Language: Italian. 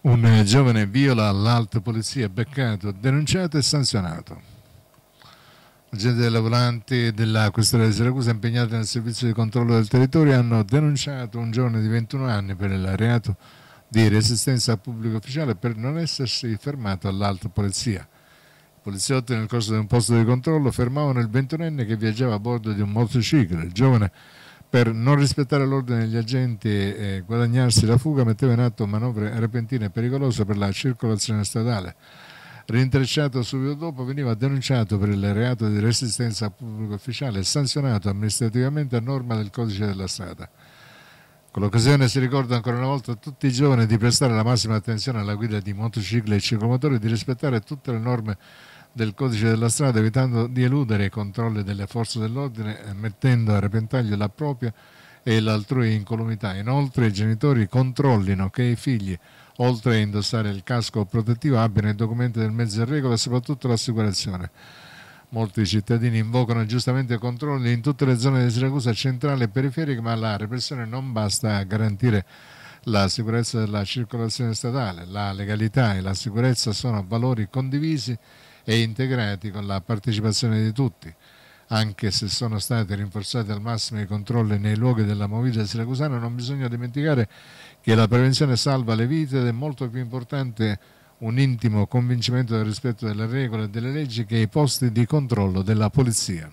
Un giovane viola l'alta polizia, beccato, denunciato e sanzionato. Agenti dei lavoranti della Questura di Siracusa impegnati nel servizio di controllo del territorio hanno denunciato un giovane di 21 anni per il reato di resistenza al pubblico ufficiale per non essersi fermato all'alta polizia. I poliziotti nel corso di un posto di controllo fermavano il 21enne che viaggiava a bordo di un motociclo. Il giovane per non rispettare l'ordine degli agenti e guadagnarsi la fuga metteva in atto manovre repentine e pericolose per la circolazione stradale. Rintrecciato subito dopo veniva denunciato per il reato di resistenza al pubblico ufficiale e sanzionato amministrativamente a norma del codice della strada. Con l'occasione si ricorda ancora una volta a tutti i giovani di prestare la massima attenzione alla guida di motocicli e ciclomotori e di rispettare tutte le norme del codice della strada evitando di eludere i controlli delle forze dell'ordine mettendo a repentaglio la propria e l'altrui incolumità. Inoltre i genitori controllino che i figli, oltre a indossare il casco protettivo, abbiano i documenti del mezzo in regola e soprattutto l'assicurazione. Molti cittadini invocano giustamente controlli in tutte le zone di Siracusa centrale e periferiche, ma la repressione non basta a garantire la sicurezza della circolazione statale. La legalità e la sicurezza sono valori condivisi e integrati con la partecipazione di tutti. Anche se sono stati rinforzati al massimo i controlli nei luoghi della movida siracusana, non bisogna dimenticare che la prevenzione salva le vite ed è molto più importante un intimo convincimento del rispetto delle regole e delle leggi che i posti di controllo della polizia.